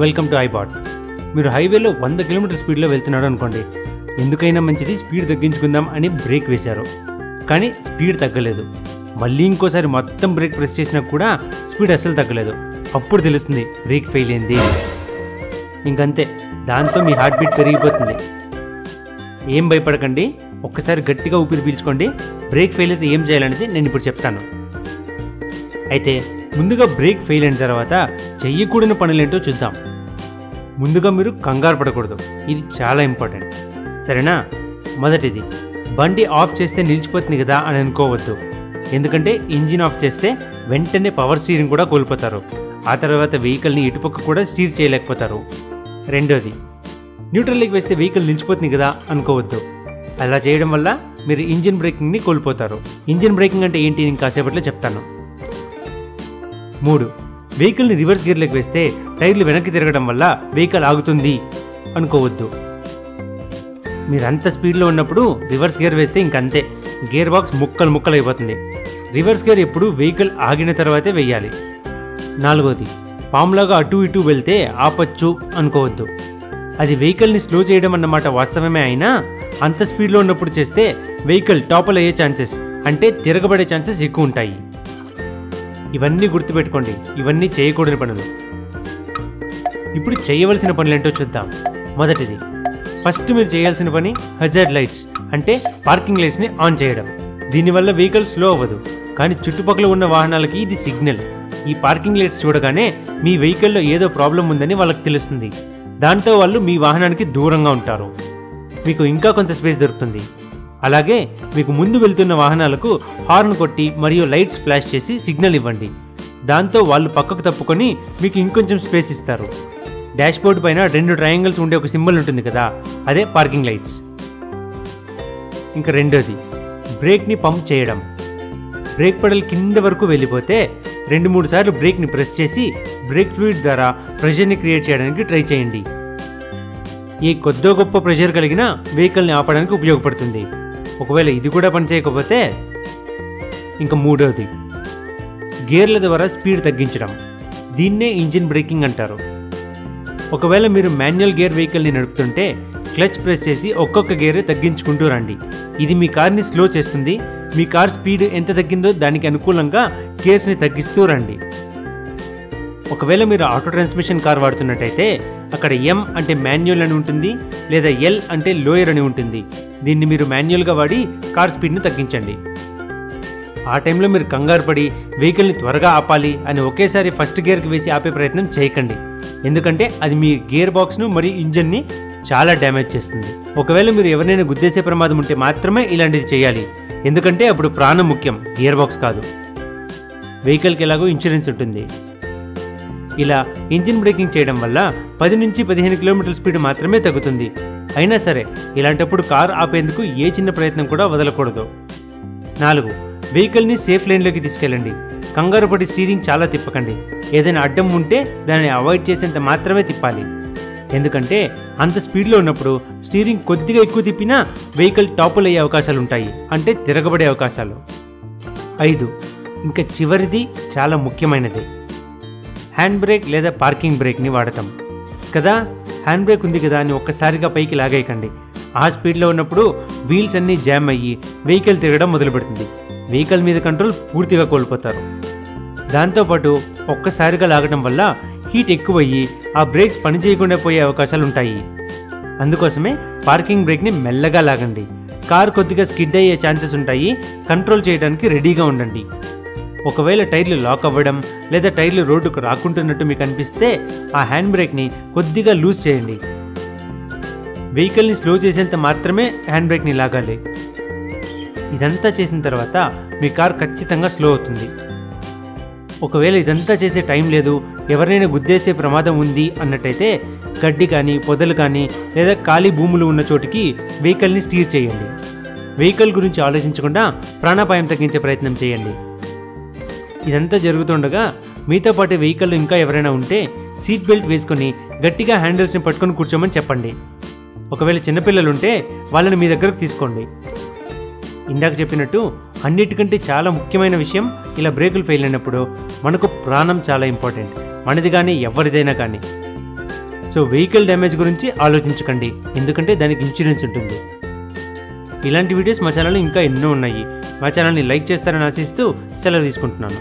Welcome to ఐబాట్. మీరు హైవేలో వంద కిలోమీటర్ స్పీడ్లో వెళ్తున్నాడు అనుకోండి ఎందుకైనా మంచిది స్పీడ్ తగ్గించుకుందాం అని బ్రేక్ వేశారు. కానీ స్పీడ్ తగ్గలేదు. మళ్ళీ ఇంకోసారి మొత్తం బ్రేక్ ప్రెస్ చేసినా కూడా స్పీడ్ అస్సలు తగ్గలేదు. అప్పుడు తెలుస్తుంది బ్రేక్ ఫెయిల్ అయింది. ఇంకంతే దాంతో మీ హార్ట్ బీట్ పెరిగిపోతుంది. ఏం భయపడకండి ఒక్కసారి గట్టిగా ఊపిరి పీల్చుకోండి బ్రేక్ ఫెయిల్ అయితే ఏం చేయాలనేది నేను ఇప్పుడు చెప్తాను. అయితే ముందుగా బ్రేక్ ఫెయిల్ అయిన తర్వాత చెయ్యకూడని పనులేంటో చూద్దాం. ముందుగా మీరు కంగారు పడకూడదు. ఇది చాలా ఇంపార్టెంట్. సరేనా? మొదటిది బండి ఆఫ్ చేస్తే నిలిచిపోతుంది కదా అని అనుకోవద్దు. ఎందుకంటే ఇంజిన్ ఆఫ్ చేస్తే వెంటనే పవర్ స్టీరింగ్ కూడా కోల్పోతారు. ఆ తర్వాత వెహికల్ని ఇటుపక్క కూడా స్టీర్ చేయలేకపోతారు. రెండోది న్యూట్రల్లోకి వేస్తే వెహికల్ నిలిచిపోతుంది కదా అనుకోవద్దు. అలా చేయడం వల్ల మీరు ఇంజిన్ బ్రేకింగ్ని కోల్పోతారు. ఇంజిన్ బ్రేకింగ్ అంటే ఏంటి నేను కాసేపట్లో చెప్తాను. మూడు. వెహికల్ని రివర్స్ గేర్లోకి వేస్తే టైర్లు వెనక్కి తిరగడం వల్ల వెహికల్ ఆగుతుంది అనుకోవద్దు. మీరు అంత స్పీడ్లో ఉన్నప్పుడు రివర్స్ గేర్ వేస్తే ఇంకంతే. గేర్ బాక్స్ ముక్కలు ముక్కలు అయిపోతుంది. రివర్స్ గేర్ ఎప్పుడు వెహికల్ ఆగిన తర్వాతే వేయాలి. నాలుగోది. పాములాగా అటు ఇటు వెళ్తే ఆపచ్చు అనుకోవద్దు. అది వెహికల్ని స్లో చేయడం అన్నమాట వాస్తవమే అయినా అంత స్పీడ్లో ఉన్నప్పుడు చేస్తే వెహికల్ టాపల్ అయ్యే ఛాన్సెస్ అంటే తిరగబడే ఛాన్సెస్ ఎక్కువ ఉంటాయి ఇవన్నీ గుర్తుపెట్టుకోండి. ఇవన్నీ చేయకూడని పనులు. ఇప్పుడు చేయవలసిన పనులేంటో చూద్దాం. మొదటిది ఫస్ట్ మీరు చేయాల్సిన పని హజార్డ్ లైట్స్ అంటే పార్కింగ్ లైట్స్ని ఆన్ చేయడం. దీనివల్ల వెహికల్ స్లో అవ్వదు. కానీ చుట్టుపక్కల ఉన్న వాహనాలకి ఇది సిగ్నల్. ఈ పార్కింగ్ లైట్స్ చూడగానే మీ వెహికల్లో ఏదో ప్రాబ్లం ఉందని వాళ్ళకి తెలుస్తుంది. దాంతో వాళ్ళు మీ వాహనానికి దూరంగా ఉంటారు. మీకు ఇంకా కొంత స్పేస్ దొరుకుతుంది. అలాగే మీకు ముందు వెళ్తున్న వాహనాలకు హార్న్ కొట్టి మరియు లైట్స్ ఫ్లాష్ చేసి సిగ్నల్ ఇవ్వండి. దాంతో వాళ్ళు పక్కకు తప్పుకొని మీకు ఇంకొంచెం స్పేస్ ఇస్తారు. డాష్బోర్డ్ పైన రెండు ట్రయాంగిల్స్ ఉండే ఒక సింబల్ ఉంటుంది కదా అదే పార్కింగ్ లైట్స్. ఇంకా రెండోది బ్రేక్ని పంప్ చేయడం. బ్రేక్ పెడల్ కింద వరకు వెళ్ళిపోతే రెండు మూడు సార్లు బ్రేక్ని ప్రెస్ చేసి బ్రేక్ ఫ్లూయిడ్ ద్వారా ప్రెషర్ని క్రియేట్ చేయడానికి ట్రై చేయండి. ఈ కొద్దో గొప్ప ప్రెషర్ కలిగిన వెహికల్ని ఆపడానికి ఉపయోగపడుతుంది. ఒకవేళ ఇది కూడా పనిచేయకపోతే ఇంకా మూడవది గేర్ల ద్వారా స్పీడ్ తగ్గించడం. దీన్నే ఇంజిన్ బ్రేకింగ్ అంటారు. ఒకవేళ మీరు మాన్యువల్ గేర్ వెహికల్ని నడుపుతుంటే క్లచ్ ప్రెస్ చేసి ఒక్కొక్క గేర్ తగ్గించుకుంటూ రండి. ఇది మీ కార్ని స్లో చేస్తుంది. మీ కార్ స్పీడ్ ఎంత తగ్గిందో దానికి అనుకూలంగా గేర్స్ని తగ్గిస్తూ రండి. ఒకవేళ మీరు ఆటో ట్రాన్స్మిషన్ కార్ వాడుతున్నట్టయితే అక్కడ ఎం అంటే మాన్యువల్ అని ఉంటుంది లేదా ఎల్ అంటే లోయర్ అని ఉంటుంది. దీన్ని మీరు మాన్యువల్గా వాడి కార్ స్పీడ్ని తగ్గించండి. ఆ టైంలో మీరు కంగారు పడి వెహికల్ని త్వరగా ఆపాలి అని ఒకేసారి ఫస్ట్ గేర్కి వేసి ఆపే ప్రయత్నం చేయకండి. ఎందుకంటే అది మీ గేర్ బాక్స్ను మరియు ఇంజన్ని చాలా డ్యామేజ్ చేస్తుంది. ఒకవేళ మీరు ఎవరినైనా గుద్దేసే ప్రమాదం ఉంటే మాత్రమే ఇలాంటిది చేయాలి. ఎందుకంటే అప్పుడు ప్రాణం ముఖ్యం గేర్ బాక్స్ కాదు. వెహికల్కి ఎలాగో ఇన్సూరెన్స్ ఉంటుంది. ఇలా ఇంజిన్ బ్రేకింగ్ చేయడం వల్ల పది నుంచి పదిహేను కిలోమీటర్ల స్పీడ్ మాత్రమే తగ్గుతుంది. అయినా సరే ఇలాంటప్పుడు కారు ఆపేందుకు ఏ చిన్న ప్రయత్నం కూడా వదలకూడదు. నాలుగు వెహికల్ని సేఫ్ లైన్లోకి తీసుకెళ్ళండి. కంగారు పడి స్టీరింగ్ చాలా తిప్పకండి. ఏదైనా అడ్డం ఉంటే దాన్ని అవాయిడ్ చేసేంత మాత్రమే తిప్పాలి. ఎందుకంటే అంత స్పీడ్లో ఉన్నప్పుడు స్టీరింగ్ కొద్దిగా ఎక్కువ తిప్పినా వెహికల్ టాపుల్ అయ్యే అవకాశాలు ఉంటాయి అంటే తిరగబడే అవకాశాలు. ఐదు ఇంకా చివరిది చాలా ముఖ్యమైనది. హ్యాండ్ బ్రేక్ లేదా పార్కింగ్ బ్రేక్ని వాడతాం కదా? హ్యాండ్ బ్రేక్ ఉంది కదా అని ఒక్కసారిగా పైకి లాగేయకండి. ఆ స్పీడ్లో ఉన్నప్పుడు వీల్స్ అన్నీ జామ్ అయ్యి వెహికల్ తిరగడం మొదలుపెడుతుంది. వెహికల్ మీద కంట్రోల్ పూర్తిగా కోల్పోతారు. దాంతోపాటు ఒక్కసారిగా లాగడం వల్ల హీట్ ఎక్కువయ్యి ఆ బ్రేక్స్ పనిచేయకుండా పోయే అవకాశాలు ఉంటాయి. అందుకోసమే పార్కింగ్ బ్రేక్ని మెల్లగా లాగండి. కార్ కొద్దిగా స్కిడ్ అయ్యే ఛాన్సెస్ ఉంటాయి. కంట్రోల్ చేయడానికి రెడీగా ఉండండి. ఒకవేళ టైర్లు లాక్ అవ్వడం లేదా టైర్లు రోడ్డుకు రాకుంటున్నట్టు మీకు అనిపిస్తే ఆ హ్యాండ్ బ్రేక్ని కొద్దిగా లూజ్ చేయండి. వెహికల్ని స్లో చేసేంత మాత్రమే హ్యాండ్ బ్రేక్ని లాగాలి. ఇదంతా చేసిన తర్వాత మీ కార్ ఖచ్చితంగా స్లో అవుతుంది. ఒకవేళ ఇదంతా చేసే టైం లేదు ఎవరినైనా గుద్దేసే ప్రమాదం ఉంది అన్నట్టయితే గడ్డి కానీ పొదలు కానీ లేదా ఖాళీ భూములు ఉన్న చోటికి వెహికల్ని స్టీర్ చేయండి. వెహికల్ గురించి ఆలోచించకుండా ప్రాణాపాయం తగ్గించే ప్రయత్నం చేయండి. ఇదంతా జరుగుతుండగా మీతో పాటు వెహికల్ ఇంకా ఎవరైనా ఉంటే సీట్ బెల్ట్ వేసుకొని గట్టిగా హ్యాండిల్స్ని పట్టుకొని కూర్చోమని చెప్పండి. ఒకవేళ చిన్నపిల్లలు ఉంటే వాళ్ళని మీ దగ్గరకు తీసుకోండి. ఇందాక చెప్పినట్టు అన్నిటికంటే చాలా ముఖ్యమైన విషయం ఇలా బ్రేకులు ఫెయిల్ అయినప్పుడు మనకు ప్రాణం చాలా ఇంపార్టెంట్ మనది కానీ ఎవరిదైనా కానీ సో వెహికల్ డ్యామేజ్ గురించి ఆలోచించకండి. ఎందుకంటే దానికి ఇన్సూరెన్స్ ఉంటుంది. ఇలాంటి వీడియోస్ మా ఛానల్లో ఇంకా ఎన్నో ఉన్నాయి. మా ఛానల్ని లైక్ చేస్తారని ఆశిస్తూ సెలవు తీసుకుంటున్నాను.